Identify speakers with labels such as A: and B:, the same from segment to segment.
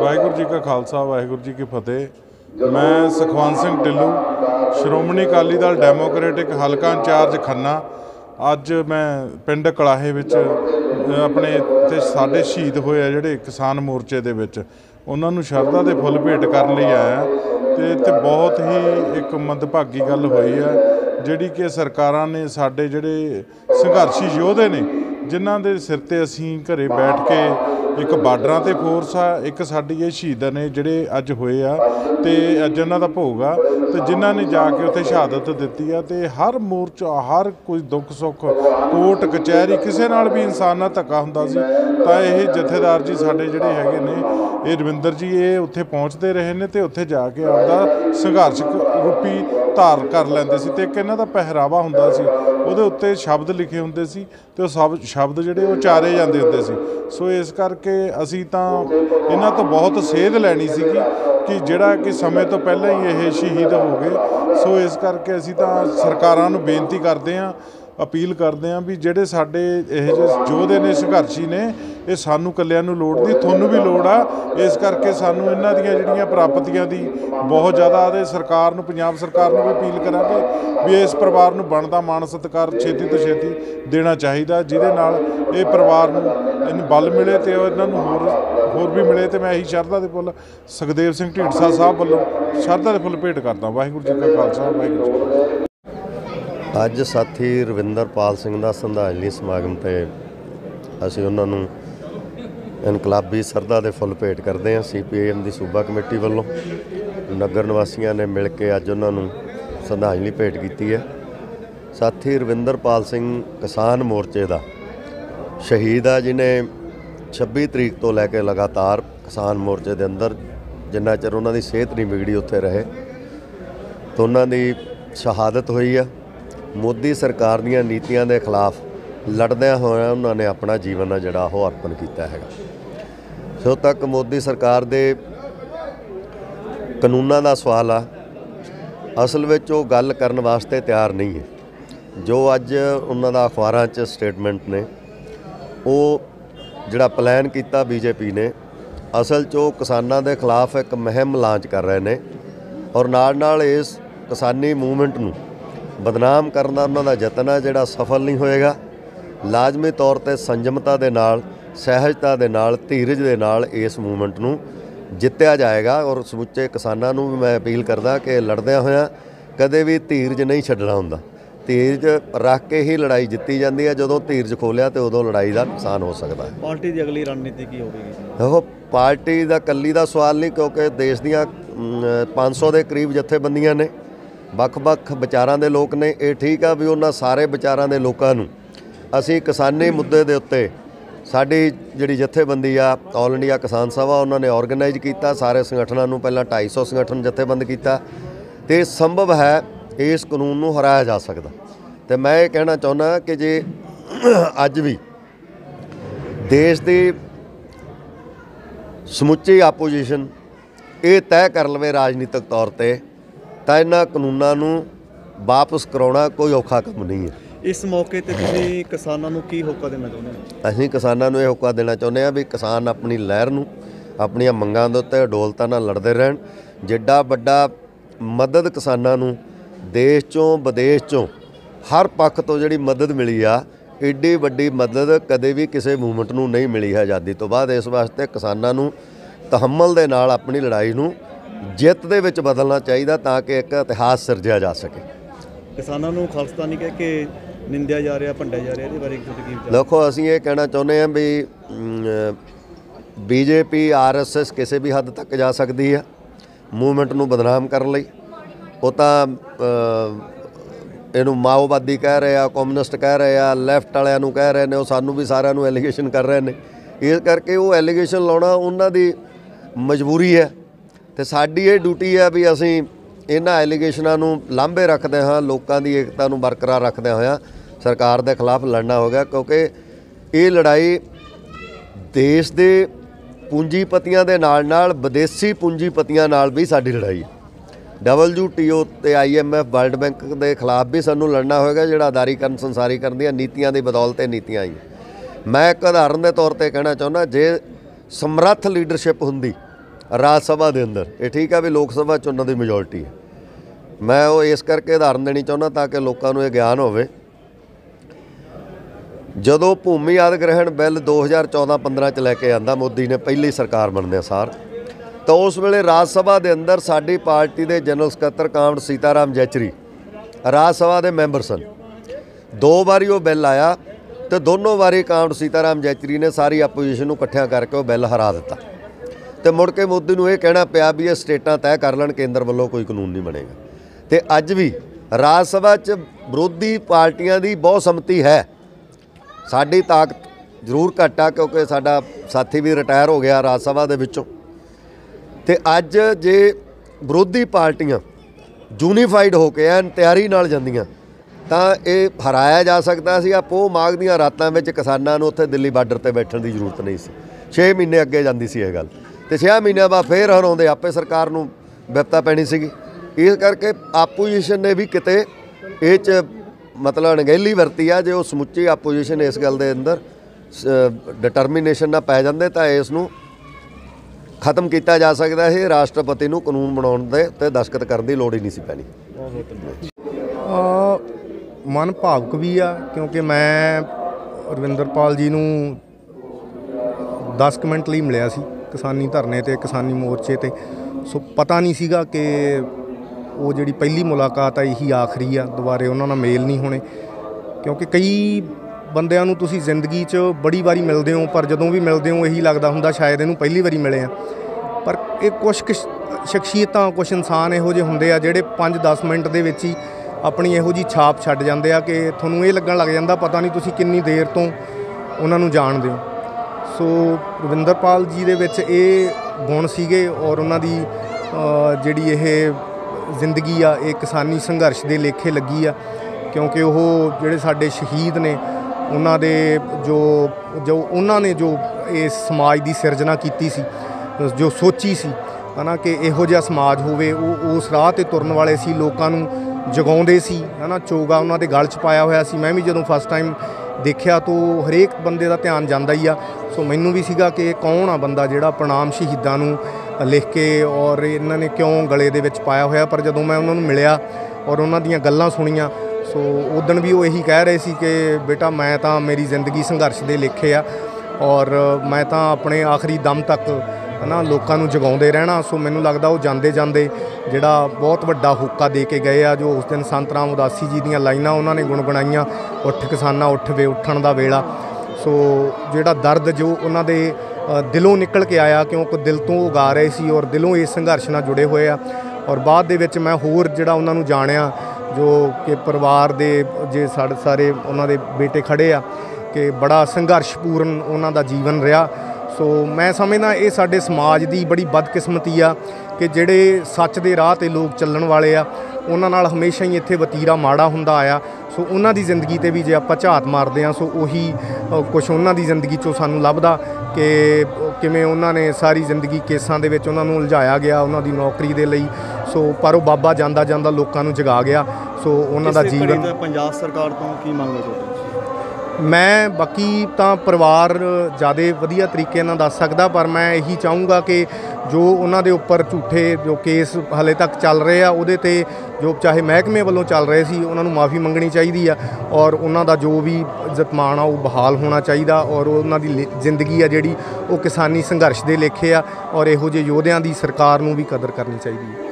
A: ਵਾਹਿਗੁਰੂ ਜੀ ਕਾ ਖਾਲਸਾ, ਵਾਹਿਗੁਰੂ ਜੀ ਕੀ ਫਤਿਹ। ਮੈਂ ਸੁਖਵੰਤ ਸਿੰਘ ਢਿੱਲੋਂ, ਸ਼੍ਰੋਮਣੀ ਅਕਾਲੀ ਦਲ ਡੈਮੋਕ੍ਰੈਟਿਕ ਹਲਕਾ ਇੰਚਾਰਜ ਖੰਨਾ। ਅੱਜ ਮੈਂ ਪਿੰਡ ਕਲਾਹੇ ਵਿੱਚ ਆਪਣੇ ਤੇ ਸਾਡੇ ਸ਼ਹੀਦ ਹੋਏ ਆ ਜਿਹੜੇ ਕਿਸਾਨ ਮੋਰਚੇ ਦੇ ਵਿੱਚ। ਉਹਨਾਂ ਨੂੰ ਸ਼ਰਧਾ ਦੇ ਫੁੱਲ ਭੇਟ ਕਰਨ ਲਈ ਆਇਆ ਤੇ ਇੱਥੇ ਬਹੁਤ ਹੀ ਇੱਕ ਮੰਦਭਾਗੀ ਗੱਲ ਹੋਈ ਆ, ਜਿਹੜੀ ਕਿ ਸਰਕਾਰਾਂ ਨੇ ਸਾਡੇ ਜਿਹੜੇ ਸੰਘਰਸ਼ੀ ਯੋਧੇ ਨੇ, ਜਿਨ੍ਹਾਂ ਦੇ ਸਿਰ ਤੇ ਅਸੀਂ ਘਰੇ ਬੈਠ ਕੇ ਇੱਕ ਬਾਰਡਰਾਂ ਤੇ ਫੋਰਸ ਆ, ਇੱਕ ਸਾਡੀ ਇਹ ਸ਼ਹੀਦ ਨੇ ਜਿਹੜੇ ਅੱਜ ਹੋਏ ਆ ਤੇ ਅੱਜ ਇਹਨਾਂ ਦਾ ਭੋਗ ਆ ਤੇ ਜਿਨ੍ਹਾਂ ਨੇ ਜਾ ਕੇ ਉੱਥੇ ਸ਼ਹਾਦਤ ਦਿੱਤੀ ਆ ਤੇ ਹਰ ਮੋਰਚਾ, ਹਰ ਕੋਈ ਦੁੱਖ ਸੁੱਖ, ਕੋਰਟ, ਕਚਹਿਰੀ ਕਿਸੇ ਨਾਲ ਵੀ ਇਨਸਾਨ ਨਾਲ ਧੱਕਾ ਹੁੰਦਾ ਸੀ, ਤਾਂ ਇਹ ਜਥੇਦਾਰ ਜੀ ਸਾਡੇ ਜਿਹੜੇ ਹੈਗੇ ਨੇ, ਇਹ ਰਵਿੰਦਰ ਜੀ, ਇਹ ਉੱਥੇ ਪਹੁੰਚਦੇ ਰਹੇ ਨੇ ਤੇ ਉੱਥੇ ਜਾ ਕੇ ਆਪਦਾ ਸੰਘਰਸ਼ ਰੂਪੀ ਧਾਰ ਕਰ ਲੈਂਦੇ ਸੀ ਤੇ ਇੱਕ ਇਹਨਾਂ ਦਾ ਪਹਿਰਾਵਾ ਹੁੰਦਾ ਸੀ, ਉਹਦੇ ਉੱਤੇ ਸ਼ਬਦ ਲਿਖੇ ਹੁੰਦੇ ਸੀ ਤੇ ਉਹ ਸਭ ਸ਼ਬਦ ਜਿਹੜੇ ਉਹ ਚਾਰੇ ਜਾਂਦੇ ਹੁੰਦੇ ਸੀ। ਸੋ ਇਸ ਕਰਕੇ ਅਸੀਂ ਤਾਂ ਇਹਨਾਂ ਤੋਂ ਬਹੁਤ ਸੇਧ ਲੈਣੀ ਸੀਗੀ ਕਿ ਜਿਹੜਾ ਕਿ ਸਮੇਂ ਤੋਂ ਪਹਿਲਾਂ ਹੀ ਇਹ ਸ਼ਹੀਦ ਹੋ ਗਏ। ਸੋ ਇਸ ਕਰਕੇ ਅਸੀਂ ਤਾਂ ਸਰਕਾਰਾਂ ਨੂੰ ਬੇਨਤੀ ਕਰਦੇ ਹਾਂ ਅਪੀਲ ਕਰਦੇ ਹਾਂ ਵੀ ਜਿਹੜੇ ਸਾਡੇ ਇਹ ਜਿਹੇ ਯੋਧੇ ਨੇ, ਸੰਘਰਸ਼ੀ ਨੇ, ਇਹ ਸਾਨੂੰ ਕੱਲਿਆਂ ਨੂੰ ਲੋੜ ਨਹੀਂ, ਤੁਹਾਨੂੰ ਵੀ ਲੋੜ ਆ। ਇਸ ਕਰਕੇ ਸਾਨੂੰ ਇਹਨਾਂ ਦੀਆਂ ਜਿਹੜੀਆਂ ਪ੍ਰਾਪਤੀਆਂ ਦੀ ਬਹੁਤ ਜ਼ਿਆਦਾ ਤੇ ਸਰਕਾਰ ਨੂੰ, ਪੰਜਾਬ ਸਰਕਾਰ ਨੂੰ ਵੀ ਅਪੀਲ ਕਰਾਂਗੇ ਵੀ ਇਸ ਪਰਿਵਾਰ ਨੂੰ ਬਣਦਾ ਮਾਣ ਸਤਿਕਾਰ ਛੇਤੀ ਤੋਂ ਛੇਤੀ ਦੇਣਾ ਚਾਹੀਦਾ, ਜਿਹਦੇ ਨਾਲ ਇਹ ਪਰਿਵਾਰ ਨੂੰ ਇਹਨੂੰ ਬਲ ਮਿਲੇ ਤੇ ਇਹਨਾਂ ਨੂੰ ਹੋਰ ਹੋਰ ਵੀ ਮਿਲੇ ਤੇ ਮੈਂ ਇਹੀ ਸ਼ਰਧਾ ਦੇ ਫੁੱਲ ਸੁਖਦੇਵ ਸਿੰਘ ਢੀਂਡਸਾ ਸਾਹਿਬ ਵੱਲੋਂ ਸ਼ਰਧਾ ਦੇ ਫੁੱਲ ਭੇਟ ਕਰਦਾ ਵਾਹਿਗੁਰੂ ਜੀ ਕਾ ਖਾਲਸਾ, ਵਾਹਿਗੁਰੂ ਜੀ ਕੀ
B: ਅੱਜ ਸਾਥੀ ਰਵਿੰਦਰਪਾਲ ਸਿੰਘ ਦਾ ਸ਼ਰਧਾਂਜਲੀ ਸਮਾਗਮ ਤੇ ਅਸੀਂ ਉਹਨਾਂ ਨੂੰ ਇਨਕਲਾਬੀ ਸਰਦਾ ਦੇ ਫੁੱਲ ਭੇਟ ਕਰਦੇ ਹਾਂ ਸੀਪੀਆਈਐਮ ਦੀ ਸੂਬਾ ਕਮੇਟੀ ਵੱਲੋਂ। ਨਗਰ ਨਿਵਾਸੀਆਂ ਨੇ ਮਿਲ ਕੇ ਅੱਜ ਉਹਨਾਂ ਨੂੰ ਸ਼ਰਧਾਂਜਲੀ ਭੇਟ ਕੀਤੀ ਹੈ। ਸਾਥੀ ਰਵਿੰਦਰਪਾਲ ਸਿੰਘ ਕਿਸਾਨ ਮੋਰਚੇ ਦਾ ਸ਼ਹੀਦ ਆ ਜਿਨੇ 26 ਤਰੀਕ ਤੋਂ ਲੈ ਕੇ ਲਗਾਤਾਰ ਕਿਸਾਨ ਮੋਰਚੇ ਦੇ ਅੰਦਰ, ਜਿੰਨਾ ਚਿਰ ਉਹਨਾਂ ਦੀ ਸਿਹਤ ਨਹੀਂ ਵਿਗੜੀ ਉੱਥੇ ਰਹੇ, ਤਾਂ ਉਹਨਾਂ ਦੀ ਸ਼ਹਾਦਤ ਹੋਈ ਆ। ਮੋਦੀ ਸਰਕਾਰ ਦੀਆਂ ਨੀਤੀਆਂ ਦੇ ਖਿਲਾਫ ਲੜਦਿਆਂ ਹੋਇਆਂ ਉਹਨਾਂ ਨੇ ਆਪਣਾ ਜੀਵਨ ਆ ਜਿਹੜਾ ਉਹ ਅਰਪਣ ਕੀਤਾ ਹੈਗਾ। ਸੋ ਤੱਕ ਮੋਦੀ ਸਰਕਾਰ ਦੇ ਕਾਨੂੰਨਾਂ ਦਾ ਸਵਾਲ ਆ। ਅਸਲ ਵਿੱਚ ਉਹ ਗੱਲ ਕਰਨ ਵਾਸਤੇ ਤਿਆਰ ਨਹੀਂ ਹੈ। ਜੋ ਅੱਜ ਉਹਨਾਂ ਦਾ ਅਖਬਾਰਾਂ 'ਚ ਸਟੇਟਮੈਂਟ ਨੇ, ਉਹ ਜਿਹੜਾ ਪਲਾਨ ਕੀਤਾ ਬੀਜੇਪੀ ਨੇ, ਅਸਲ 'ਚ ਉਹ ਕਿਸਾਨਾਂ ਦੇ ਖਿਲਾਫ ਇੱਕ ਮੁਹਿੰਮ ਲਾਂਚ ਕਰ ਰਹੇ ਨੇ ਔਰ ਨਾਲ ਨਾਲ ਇਸ ਕਿਸਾਨੀ ਮੂਵਮੈਂਟ ਨੂੰ ਬਦਨਾਮ ਕਰਨ ਦਾ ਉਹਨਾਂ ਦਾ ਯਤਨ ਹੈ ਜਿਹੜਾ ਸਫਲ ਨਹੀਂ ਹੋਏਗਾ। ਲਾਜ਼ਮੀ ਤੌਰ ਤੇ ਸੰਜਮਤਾ ਦੇ ਨਾਲ ਸਹਿਜਤਾ ਦੇ ਨਾਲ ਧੀਰਜ ਦੇ ਨਾਲ ਇਸ ਮੂਵਮੈਂਟ ਨੂੰ ਜਿੱਤਿਆ ਜਾਏਗਾ। ਔਰ ਸਮੁੱਚੇ ਕਿਸਾਨਾਂ ਨੂੰ ਵੀ ਮੈਂ ਅਪੀਲ ਕਰਦਾ ਕਿ ਲੜਦਿਆਂ ਹੋਇਆਂ ਕਦੇ ਵੀ ਧੀਰਜ ਨਹੀਂ ਛੱਡਣਾ ਹੁੰਦਾ। ਧੀਰਜ ਰੱਖ ਕੇ ਹੀ ਲੜਾਈ ਜਿੱਤੀ ਜਾਂਦੀ ਹੈ। ਜਦੋਂ ਧੀਰਜ ਖੋਲਿਆ ਤੇ ਉਦੋਂ ਲੜਾਈ ਦਾ ਨੁਕਸਾਨ ਹੋ ਸਕਦਾ ਹੈ।
C: ਪਾਰਟੀ ਦੀ ਅਗਲੀ ਰਣਨੀਤੀ ਕੀ ਹੋਵੇਗੀ?
B: ਦੇਖੋ ਪਾਰਟੀ ਦਾ ਕੱਲੀ ਦਾ ਸਵਾਲ ਨਹੀਂ ਕਿਉਂਕਿ ਦੇਸ਼ ਦੀਆਂ ਅਮ, 500 ਦੇ ਕਰੀਬ ਜਥੇਬੰਦੀਆਂ ਨੇ। ਵੱਖ-ਵੱਖ ਵਿਚਾਰਾਂ ਦੇ ਲੋਕ ਨੇ। ਇਹ ਠੀਕ ਆ ਵੀ ਉਹਨਾਂ ਸਾਰੇ ਵਿਚਾਰਾਂ ਦੇ ਲੋਕਾਂ ਨੂੰ ਅਸੀਂ ਕਿਸਾਨੀ ਮੁੱਦੇ ਦੇ ਉੱਤੇ ਸਾਡੀ ਜਿਹੜੀ ਜਥੇਬੰਦੀ ਆ ਆਲ ਇੰਡੀਆ ਕਿਸਾਨ ਸਭਾ, ਉਹਨਾਂ ਨੇ ਆਰਗੇਨਾਈਜ਼ ਕੀਤਾ। ਸਾਰੇ ਸੰਗਠਨਾਂ ਨੂੰ ਪਹਿਲਾਂ 250 ਸੰਗਠਨ ਜਥੇਬੰਦ ਕੀਤਾ। ਤੇ ਸੰਭਵ ਹੈ ਇਸ ਕਾਨੂੰਨ ਨੂੰ ਹਰਾਇਆ ਜਾ ਸਕਦਾ। ਤੇ ਮੈਂ ਇਹ ਕਹਿਣਾ ਚਾਹੁੰਦਾ ਕਿ ਜੇ ਅੱਜ ਵੀ ਦੇਸ਼ ਦੀ ਸਮੁੱਚੀ ਆਪੋਜੀਸ਼ਨ ਇਹ ਤੈਅ ਕਰ ਲਵੇ ਰਾਜਨੀਤਿਕ ਤੌਰ ਤੇ ਤਾਂ ਇਹਨਾਂ ਕਾਨੂੰਨਾਂ ਨੂੰ ਵਾਪਸ ਕਰਾਉਣਾ ਕੋਈ ਔਖਾ ਕੰਮ ਨਹੀਂ ਹੈ।
C: ਇਸ ਮੌਕੇ ਤੇ ਤੁਸੀਂ ਕਿਸਾਨਾਂ ਨੂੰ ਕੀ ਹੋਕਾ ਦੇਣਾ ਚਾਹੁੰਦੇ ਹੋ?
B: ਅਸੀਂ ਕਿਸਾਨਾਂ ਨੂੰ ਇਹ ਹੁਕਾ ਦੇਣਾ ਚਾਹੁੰਦੇ ਹਾਂ ਵੀ ਕਿਸਾਨ ਆਪਣੀ ਲਹਿਰ ਨੂੰ ਆਪਣੀਆਂ ਮੰਗਾਂ ਦੇ ਉੱਤੇ ਅਡੋਲਤਾ ਨਾਲ ਲੜਦੇ ਰਹਿਣ ਜਿੱਡਾ ਵੱਡਾ ਮਦਦ ਕਿਸਾਨਾਂ ਨੂੰ ਦੇਸ਼ ਚੋਂ ਵਿਦੇਸ਼ ਚੋਂ ਹਰ ਪੱਖ ਤੋਂ ਜਿਹੜੀ ਮਦਦ ਮਿਲੀ ਆ ਏਡੀ ਵੱਡੀ ਮਦਦ ਕਦੇ ਵੀ ਕਿਸੇ ਮੂਵਮੈਂਟ ਨੂੰ ਨਹੀਂ ਮਿਲੀ ਹੈ ਆਜ਼ਾਦੀ ਤੋਂ ਬਾਅਦ। ਇਸ ਵਾਸਤੇ ਕਿਸਾਨਾਂ ਨੂੰ ਤਹਮਲ ਦੇ ਨਾਲ ਆਪਣੀ ਲੜਾਈ ਨੂੰ ਜਿੱਤ ਦੇ ਵਿੱਚ ਬਦਲਣਾ ਚਾਹੀਦਾ ਤਾਂ ਕਿ ਇੱਕ ਇਤਿਹਾਸ ਸਿਰਜਿਆ ਜਾ ਸਕੇ।
C: ਕਿਸਾਨਾਂ ਨੂੰ ਖਾਲਸਤਾਨੀ ਕਹਿ ਕੇ ਨਿੰਦਿਆ ਜਾ ਰਿਹਾ ਭੰਡਿਆ ਜਾ ਰਿਹਾ ਇਹਦੇ ਬਾਰੇ ਤੁਹਾਡੇ ਕੀ ਵਿਚਾਰ
B: ਦੇਖੋ ਅਸੀਂ ਇਹ ਕਹਿਣਾ ਚਾਹੁੰਦੇ ਹਾਂ ਵੀ ਬੀਜੇਪੀ ਆਰਐਸਐਸ ਕਿਸੇ ਵੀ ਹੱਦ ਤੱਕ ਜਾ ਸਕਦੀ ਹੈ ਮੂਵਮੈਂਟ ਨੂੰ ਬਦਨਾਮ ਕਰਨ ਲਈ। ਉਹ ਤਾਂ ਇਹਨੂੰ ਮਾਓਵਾਦੀ ਕਹਿ ਰਹੇ ਆ ਕਮਿਊਨਿਸਟ ਕਹਿ ਰਹੇ ਆ ਲੈਫਟ ਵਾਲਿਆਂ ਨੂੰ ਕਹਿ ਰਹੇ ਨੇ ਉਹ ਸਾਨੂੰ ਵੀ ਸਾਰਿਆਂ ਨੂੰ ਐਲੀਗੇਸ਼ਨ ਕਰ ਰਹੇ ਨੇ। ਇਸ ਕਰਕੇ ਉਹ ਐਲੀਗੇਸ਼ਨ ਲਾਉਣਾ ਉਹਨਾਂ ਦੀ ਮਜਬੂਰੀ ਹੈ। ਤੇ ਸਾਡੀ ਇਹ ਡਿਊਟੀ ਹੈ ਵੀ ਅਸੀਂ ਇਹਨਾਂ ਐਲੀਗੇਸ਼ਨਾਂ ਨੂੰ ਲਾਂਭੇ ਰੱਖਦੇ ਹਾਂ, ਲੋਕਾਂ ਦੀ ਏਕਤਾ ਨੂੰ ਬਰਕਰਾਰ ਰੱਖਦੇ ਹੋਇਆਂ ਸਰਕਾਰ ਦੇ ਖਿਲਾਫ ਲੜਨਾ ਹੋਗਾ ਕਿਉਂਕਿ ਇਹ ਲੜਾਈ ਦੇਸ਼ ਦੇ ਪੂੰਜੀਪਤੀਆਂ ਦੇ ਨਾਲ ਨਾਲ ਵਿਦੇਸ਼ੀ ਪੂੰਜੀਪਤੀਆਂ ਨਾਲ ਵੀ ਸਾਡੀ ਲੜਾਈ ਹੈ। WTO ਤੇ IMF ਵਰਲਡ ਬੈਂਕ ਦੇ ਖਿਲਾਫ ਵੀ ਸਾਨੂੰ ਲੜਨਾ ਹੋਏਗਾ ਜਿਹੜਾ ਆਦਾਰੀਕਰਨ ਸੰਸਾਰੀਕਰਨ ਦੀਆਂ ਨੀਤੀਆਂ ਦੀ ਬਦੌਲਤ ਇਹ ਨੀਤੀਆਂ ਆਈਆਂ। ਮੈਂ ਇੱਕ ਉਦਾਹਰਨ ਦੇ ਤੌਰ ਤੇ ਕਹਿਣਾ ਚਾਹੁੰਦਾ, ਜੇ ਸਮਰੱਥ ਲੀਡਰਸ਼ਿਪ ਹੁੰਦੀ ਰਾਜ ਸਭਾ ਦੇ ਅੰਦਰ। ਇਹ ਠੀਕ ਆ ਵੀ ਲੋਕ ਸਭਾ ਚ ਉਹਨਾਂ ਦੀ ਮੈਜੋਰਟੀ ਹੈ ਮੈਂ ਉਹ ਇਸ ਕਰਕੇ ਉਦਾਹਰਨ ਦੇਣੀ ਚਾਹੁੰਦਾ ਤਾਂ ਕਿ ਲੋਕਾਂ ਨੂੰ ਇਹ ਗਿਆਨ ਹੋਵੇ। ਜਦੋਂ ਭੂਮੀ ਅਧਿਗ੍ਰਹਿਣ ਬਿੱਲ 2014-15 ਚ ਲੈ ਕੇ ਆਂਦਾ, ਮੋਦੀ ਨੇ ਪਹਿਲੀ ਸਰਕਾਰ ਬਣਦਿਆਂ ਸਾਰ। ਤਾਂ ਉਸ ਵੇਲੇ ਰਾਜ ਸਭਾ ਦੇ ਅੰਦਰ ਸਾਡੀ ਪਾਰਟੀ ਦੇ ਜਨਰਲ ਸਕੱਤਰ ਕਾਮੜ ਸੀਤਾਰਾਮ ਜੈਚਰੀ, ਰਾਜ ਸਭਾ ਦੇ ਮੈਂਬਰ ਸਨ। ਦੋ ਵਾਰੀ ਉਹ ਬਿੱਲ ਆਇਆ ਤੇ ਦੋਨੋਂ ਵਾਰੀ ਕਾਮੜ ਸੀਤਾਰਾਮ ਜੈਚਰੀ ਨੇ ਸਾਰੀ ਆਪੋਜੀਸ਼ਨ ਨੂੰ ਇਕੱਠਿਆਂ ਕਰਕੇ ਉਹ ਬਿੱਲ ਹਰਾ ਦਿੱਤਾ। ਤੇ ਮੁੜ ਕੇ ਮੋਦੀ ਨੂੰ ਇਹ ਕਹਿਣਾ ਪਿਆ ਵੀ ਇਹ ਸਟੇਟਾਂ ਤੈਅ ਕਰ ਲੈਣ, ਕੇਂਦਰ ਵੱਲੋਂ ਕੋਈ ਕਾਨੂੰਨ ਨਹੀਂ ਬਣੇਗਾ। ਤੇ ਅੱਜ ਵੀ ਰਾਜ ਸਭਾ 'ਚ ਵਿਰੋਧੀ ਪਾਰਟੀਆਂ ਦੀ ਬਹੁਤ ਸੰਮਤੀ ਹੈ। ਸਾਡੀ ਤਾਕਤ ਜ਼ਰੂਰ ਘੱਟ ਆ, ਕਿਉਂਕਿ ਸਾਡਾ ਸਾਥੀ ਵੀ ਰਿਟਾਇਰ ਹੋ ਗਿਆ ਰਾਜ ਸਭਾ ਦੇ ਵਿੱਚੋਂ। ਤੇ ਅੱਜ ਜੇ ਵਿਰੋਧੀ ਪਾਰਟੀਆਂ ਯੂਨੀਫਾਈਡ ਹੋ ਕੇ ਐਨ ਤਿਆਰੀ ਨਾਲ ਜਾਂਦੀਆਂ, ਤਾਂ ਇਹ ਹਰਾਇਆ ਜਾ ਸਕਦਾ ਸੀ। ਆ ਪੋਹ ਮਾਘ ਦੀਆਂ ਰਾਤਾਂ ਵਿੱਚ ਕਿਸਾਨਾਂ ਨੂੰ ਉੱਥੇ ਦਿੱਲੀ ਬਾਰਡਰ ਤੇ ਬੈਠਣ ਦੀ ਜ਼ਰੂਰਤ ਨਹੀਂ ਸੀ। 6 ਮਹੀਨੇ ਅੱਗੇ ਜਾਂਦੀ ਸੀ ਇਹ ਗੱਲ। ਤੇ 6 ਮਹੀਨਿਆਂ ਬਾਅਦ ਫੇਰ ਹਰਾਉਂਦੇ ਆਪੇ ਸਰਕਾਰ ਨੂੰ ਵਿਪਤਾ ਪੈਣੀ ਸੀਗੀ। ਇਸ ਕਰਕੇ ਆਪੋਜੀਸ਼ਨ ਨੇ ਵੀ ਕਿਤੇ ਇਹ ਚ ਮਤਲਬ ਅਣਗਹਿਲੀ ਵਰਤੀ ਆ ਜੇ ਉਹ ਸਮੁੱਚੀ ਆਪੋਜੀਸ਼ਨ ਇਸ ਗੱਲ ਦੇ ਅੰਦਰ ਡਿਟਰਮੀਨੇਸ਼ਨ ਨਾਲ ਪੈ ਜਾਂਦੇ ਤਾਂ ਇਸ ਨੂੰ ਖਤਮ ਕੀਤਾ ਜਾ ਸਕਦਾ। ਇਹ ਰਾਸ਼ਟਰਪਤੀ ਨੂੰ ਕਾਨੂੰਨ ਬਣਾਉਣ ਦੇ ਤੇ ਦਸਖਤ ਕਰਨ ਦੀ ਲੋੜ ਹੀ ਨਹੀਂ ਸੀ ਪੈਣੀ।
D: ਅ, ਮਨ ਭਾਵਕ ਵੀ ਆ ਕਿਉਂਕਿ ਮੈਂ ਰਵਿੰਦਰਪਾਲ ਜੀ ਨੂੰ 10 ਕੁ ਮਿੰਟ ਲਈ ਮਿਲਿਆ ਸੀ। ਕਿਸਾਨੀ ਧਰਨੇ ਤੇ, ਕਿਸਾਨੀ ਮੋਰਚੇ ਤੇ। ਸੋ ਪਤਾ ਨਹੀਂ ਸੀਗਾ ਕਿ ਉਹ ਜਿਹੜੀ ਪਹਿਲੀ ਮੁਲਾਕਾਤ ਆ, ਇਹੀ ਆਖਰੀ ਆ, ਦੁਬਾਰੇ ਉਹਨਾਂ ਨਾਲ ਮੇਲ ਨਹੀਂ ਹੋਣੇ। ਕਿਉਂਕਿ ਕਈ ਬੰਦਿਆਂ ਨੂੰ ਤੁਸੀਂ ਜ਼ਿੰਦਗੀ 'ਚ ਬੜੀ ਵਾਰੀ ਮਿਲਦੇ ਹੋ, ਪਰ ਜਦੋਂ ਵੀ ਮਿਲਦੇ ਹੋ, ਇਹੀ ਲੱਗਦਾ ਹੁੰਦਾ ਸ਼ਾਇਦ ਇਹਨੂੰ ਪਹਿਲੀ ਵਾਰੀ ਮਿਲੇ ਆ। ਪਰ ਇਹ ਕੁਝ ਕੁ ਸ਼ਖਸੀਅਤਾਂ ਕੁਝ ਇਨਸਾਨ ਇਹੋ ਜਿਹੇ ਹੁੰਦੇ ਆ, ਜਿਹੜੇ 5-10 ਮਿੰਟ ਦੇ ਵਿੱਚ ਹੀ ਆਪਣੀ ਇਹੋ ਜੀ ਛਾਪ ਛੱਡ ਜਾਂਦੇ ਆ ਕਿ ਤੁਹਾਨੂੰ ਇਹ ਲੱਗਣ ਲੱਗ ਜਾਂਦਾ, ਪਤਾ ਨਹੀਂ ਤੁਸੀਂ ਕਿੰਨੀ ਦੇਰ ਤੋਂ ਉਹਨਾਂ ਨੂੰ ਜਾਣਦੇ ਹੋ। ਸੋ ਰਵਿੰਦਰਪਾਲ ਜੀ ਦੇ ਵਿੱਚ ਇਹ ਗੁਣ ਸੀਗੇ ਔਰ ਉਹਨਾਂ ਦੀ ਜਿਹੜੀ ਇਹ ਜ਼ਿੰਦਗੀ ਆ, ਇਹ ਕਿਸਾਨੀ ਸੰਘਰਸ਼ ਦੇ ਲੇਖੇ ਲੱਗੀ ਆ। ਕਿਉਂਕਿ ਉਹ ਜਿਹੜੇ ਸਾਡੇ ਸ਼ਹੀਦ ਨੇ, ਉਹਨਾਂ ਦੇ ਜੋ ਜੋ ਉਹਨਾਂ ਨੇ ਜੋ ਇਸ ਸਮਾਜ ਦੀ ਸਿਰਜਣਾ ਕੀਤੀ ਸੀ, ਜੋ ਸੋਚੀ ਸੀ, ਹਨਾ, ਕਿ ਇਹੋ ਜਿਹਾ ਸਮਾਜ ਹੋਵੇ, ਉਹ, ਉਸ ਰਾਹ ਤੇ ਤੁਰਨ ਵਾਲੇ ਸੀ, ਲੋਕਾਂ ਨੂੰ ਜਗਾਉਂਦੇ ਸੀ, ਹਨਾ, ਚੋਗਾ ਉਹਨਾਂ ਦੇ ਗਲ 'ਚ ਪਾਇਆ ਹੋਇਆ ਸੀ। ਮੈਂ ਵੀ ਜਦੋਂ ਫਸਟ ਟਾਈਮ ਦੇਖਿਆ ਤਾਂ ਹਰੇਕ ਬੰਦੇ ਦਾ ਧਿਆਨ ਜਾਂਦਾ ਹੀ ਆ। ਸੋ ਮੈਨੂੰ ਵੀ ਸੀਗਾ ਕਿ ਇਹ ਕੌਣ ਆ ਬੰਦਾ ਜਿਹੜਾ ਪ੍ਰਣਾਮ ਸ਼ਹੀਦਾਂ ਨੂੰ ਲਿਖ ਕੇ ਔਰ ਇਹਨਾਂ ਨੇ ਕਿਉਂ ਗਲੇ ਦੇ ਵਿੱਚ ਪਾਇਆ ਹੋਇਆ? ਪਰ ਜਦੋਂ ਮੈਂ ਉਹਨਾਂ ਨੂੰ ਮਿਲਿਆ ਔਰ ਉਹਨਾਂ ਦੀਆਂ ਗੱਲਾਂ ਸੁਣੀਆਂ, ਸੋ ਉਦੋਂ ਵੀ ਉਹ ਇਹੀ ਕਹਿ ਰਹੇ ਸੀ ਕਿ ਬੇਟਾ ਮੈਂ ਤਾਂ ਮੇਰੀ ਜ਼ਿੰਦਗੀ ਸੰਘਰਸ਼ ਦੇ ਲੇਖੇ ਆ ਔਰ ਮੈਂ ਤਾਂ ਆਪਣੇ ਆਖਰੀ ਦਮ ਤੱਕ ਹਨਾ ਲੋਕਾਂ ਨੂੰ ਜਗਾਉਂਦੇ ਰਹਿਣਾ। ਸੋ ਮੈਨੂੰ ਲੱਗਦਾ ਉਹ ਜਾਂਦੇ ਜਾਂਦੇ ਜਿਹੜਾ ਬਹੁਤ ਵੱਡਾ ਹੁੱਕਾ ਦੇ ਕੇ ਗਏ ਆ, ਜੋ ਉਸ ਦਿਨ ਸੰਤ ਰਾਮ ਉਦਾਸੀ ਜੀ ਦੀਆਂ ਲਾਈਨਾਂ ਉਹਨਾਂ ਨੇ ਗੁਣਗੁਣਾਈਆਂ, ਉੱਠ ਕਿਸਾਨਾਂ ਉੱਠ ਵੇ ਉੱਠਣ ਦਾ ਵੇਲਾ। ਸੋ ਜਿਹੜਾ ਦਰਦ ਜੋ ਉਹਨਾਂ ਦੇ ਦਿਲੋਂ ਨਿਕਲ ਕੇ ਆਇਆ ਕਿਉਂਕਿ ਦਿਲ ਤੋਂ ਉਗਾ ਰਹੇ ਸੀ ਔਰ ਦਿਲੋਂ ਇਸ ਸੰਘਰਸ਼ ਨਾਲ ਜੁੜੇ ਹੋਏ ਆ। ਔਰ ਬਾਅਦ ਦੇ ਵਿੱਚ ਮੈਂ ਹੋਰ ਜਿਹੜਾ ਉਹਨਾਂ ਨੂੰ ਜਾਣਿਆ, ਜੋ ਕਿ ਪਰਿਵਾਰ ਦੇ ਜੇ ਸਾਡੇ ਸਾਰੇ ਉਹਨਾਂ ਦੇ ਬੇਟੇ ਖੜੇ ਆ, ਕਿ ਬੜਾ ਸੰਘਰਸ਼ਪੂਰਨ ਉਹਨਾਂ ਦਾ ਜੀਵਨ ਰਿਹਾ। ਸੋ ਮੈਂ ਸਮਝਦਾ ਇਹ ਸਾਡੇ ਸਮਾਜ ਦੀ ਬੜੀ ਬਦਕਿਸਮਤੀ ਆ ਕਿ ਜਿਹੜੇ ਸੱਚ ਦੇ ਰਾਹ ਤੇ ਲੋਕ ਚੱਲਣ ਵਾਲੇ ਆ, ਉਹਨਾਂ ਨਾਲ ਹਮੇਸ਼ਾ ਹੀ ਇੱਥੇ ਵਤੀਰਾ ਮਾੜਾ ਹੁੰਦਾ ਆਇਆ। ਸੋ ਉਹਨਾਂ ਦੀ ਜ਼ਿੰਦਗੀ ਤੇ ਵੀ ਜੇ ਆਪਾਂ ਝਾਤ ਮਾਰਦੇ ਆ ਸੋ ਉਹੀ ਕੁਝ ਉਹਨਾਂ ਦੀ ਜ਼ਿੰਦਗੀ ਚੋਂ ਸਾਨੂੰ ਲੱਭਦਾ ਕਿ ਕਿਵੇਂ ਉਹਨਾਂ ਨੇ ਸਾਰੀ ਜ਼ਿੰਦਗੀ ਕੇਸਾਂ ਦੇ ਵਿੱਚ ਉਹਨਾਂ ਨੂੰ ਉਲਝਾਇਆ ਗਿਆ ਉਹਨਾਂ ਦੀ ਨੌਕਰੀ ਦੇ ਲਈ। ਸੋ ਪਰ ਉਹ ਬਾਬਾ ਜਾਂਦਾ ਜਾਂਦਾ ਲੋਕਾਂ ਨੂੰ ਜਗਾ ਗਿਆ। ਸੋ ਉਹਨਾਂ ਦਾ ਜੀਵਨ
C: ਪੰਜਾਬ ਸਰਕਾਰ ਤੋਂ ਕੀ ਮੰਗ ਹੈ ਤੁਹਾਡੀ?
D: ਮੈਂ ਬਾਕੀ ਤਾਂ ਪਰਿਵਾਰ ਜ਼ਿਆਦਾ ਵਧੀਆ ਤਰੀਕੇ ਨਾਲ ਦੱਸ ਸਕਦਾ, ਪਰ ਮੈਂ ਇਹੀ ਚਾਹੂੰਗਾ ਕਿ ਜੋ ਉਹਨਾਂ ਦੇ ਉੱਪਰ ਝੂਠੇ ਜੋ ਕੇਸ ਹਲੇ ਤੱਕ ਚੱਲ ਰਹੇ ਆ, ਉਹਦੇ ਤੇ ਜੋ ਚਾਹੇ ਮਹਿਕਮੇ ਵੱਲੋਂ ਚੱਲ ਰਹੇ ਸੀ, ਉਹਨਾਂ ਨੂੰ ਮਾਫੀ ਮੰਗਣੀ ਚਾਹੀਦੀ ਆ ਔਰ ਉਹਨਾਂ ਦਾ ਜੋ ਵੀ ਇੱਜ਼ਤ ਮਾਣ ਆ, ਉਹ ਬਹਾਲ ਹੋਣਾ ਚਾਹੀਦਾ ਔਰ ਉਹਨਾਂ ਦੀ ਲੇ- ਜ਼ਿੰਦਗੀ ਆ ਜਿਹੜੀ, ਉਹ ਕਿਸਾਨੀ ਸੰਘਰਸ਼ ਦੇ ਲੇਖੇ ਆ ਔਰ ਇਹੋ ਜਿਹੇ ਯੋਧਿਆਂ ਦੀ ਸਰਕਾਰ ਨੂੰ ਵੀ ਕਦਰ ਕਰਨੀ ਚਾਹੀਦੀ ਹੈ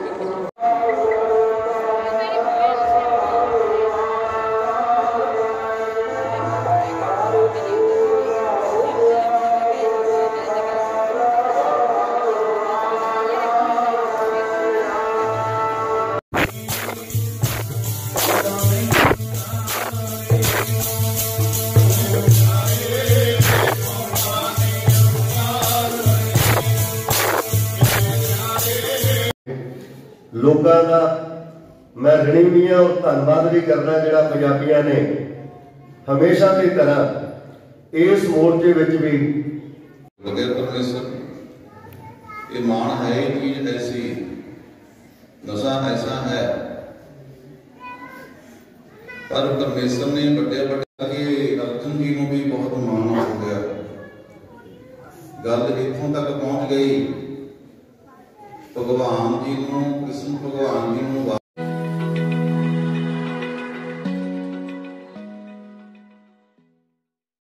B: ਲੋਕਾਂ ਦਾ ਮੈਂ ਰਣੀ ਵੀ ਹਾਂ ਔਰ ਧੰਨਵਾਦ ਵੀ ਕਰਦਾ ਜਿਹੜਾ ਪੰਜਾਬੀਆਂ ਨੇ ਹਮੇਸ਼ਾ ਦੀ ਤਰ੍ਹਾਂ ਇਸ ਮੋਰਚੇ ਵਿੱਚ ਵੀ
E: ਬਗੈਰ ਪਰਮੇਸ਼ਰ ਇਹ ਮਾਣ ਹੈ ਚੀਜ਼ ਐਸੀ ਨਸ਼ਾ ਐਸਾ ਹੈ। ਪਰ ਪਰਮੇਸ਼ਰ ਨੇ ਵੱਡੇ ਵੱਡੇ ਕਿ ਅਰਜਨ ਜੀ ਨੂੰ ਵੀ ਬਹੁਤ ਮਾਣ ਹੋ ਗਿਆ। ਗੱਲ ਇੱਥੋਂ ਤੱਕ ਪਹੁੰਚ ਗਈ। ਭਗਵਾਨ ਜੀ ਨੂੰ ਕ੍ਰਿਸ਼ਨ ਭਗਵਾਨ ਜੀ ਨੂੰ